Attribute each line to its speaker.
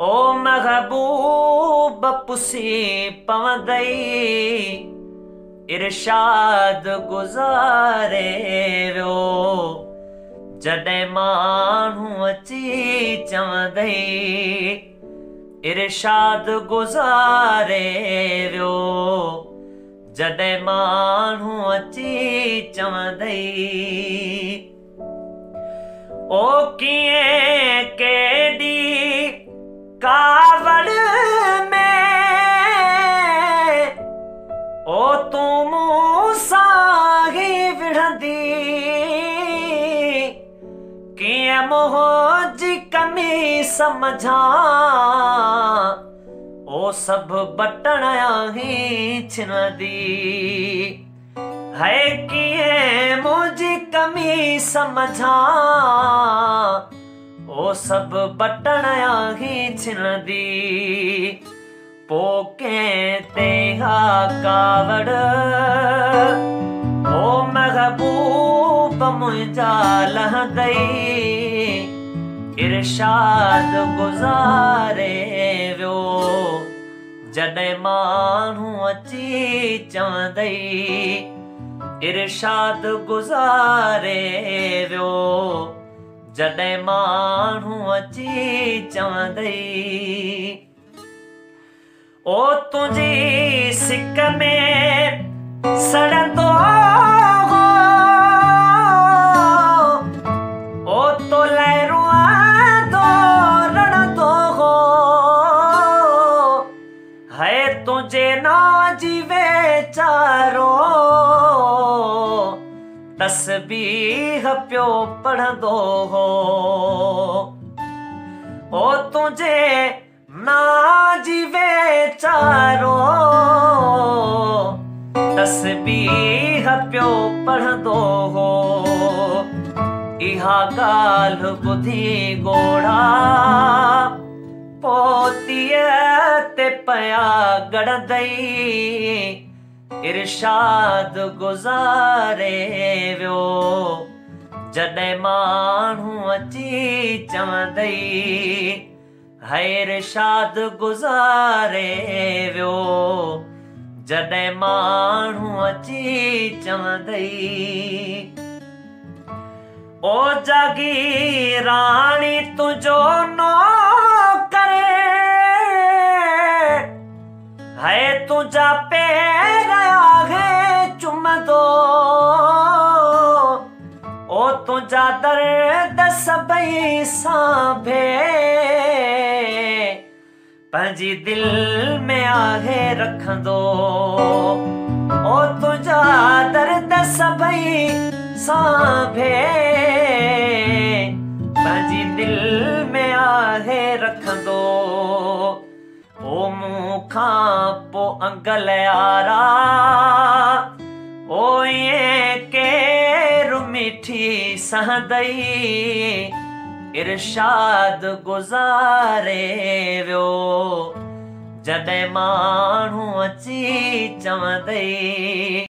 Speaker 1: او محبوب پسي پوندئي ارشاد گذاري ويو. جڏهن ماڻهو اچي چوندئي ارشاد گذاري ويو जॾहिं माण्हू अची चवंदई ओ कीअं केॾी कावड़ में। ओ तूं मूं सां ई विढ़ंदी कीअं कमी सम्झां। سڀ بٽڻ آهين ڇنندي هي ڪيئن منهنجي ڪمي سمجهان. او سڀ بٽڻ ڇنندي ڪنهن تي ڪاوڙ. او محبوب منهنجا لهندئي ارشاد گذاري ويو جڏهن ماڻهو اچي چوندئي ارشاد گذاري ويو. جڏهن ماڻهو اچي چوندئي او تنهنجي سڪ ۾ سڙندو نا جيوي چارو. تسبيح پيو پڙهندو هو. او تنهنجي نا جيوي چارو. تسبيح پيو پڙهندو هو. اها ڳالهه ٻڌي ڳوڙها تي پيا گڙندئي ارشاد گذاري ويو. جڏهن ماڻهو اچي چوندئي هي ارشاد گذاري ويو. جڏهن ماڻهو اچي چوندئي او جاڳي راڻي تنهنجو نو تنهنجا پير آهي چمندو او تنهنجا درد سڀئي سانڀي. پنهنجي دل ۾ آهي رکندو تنهنجا درد سڀئي سانڀي. پنهنجي دل ۾ آهي رکندو کان پوءِ انگل يارا ڪير مٺي سهندئي ارشاد گذاري ويو. جڏهن ماڻهو اچي چوندئي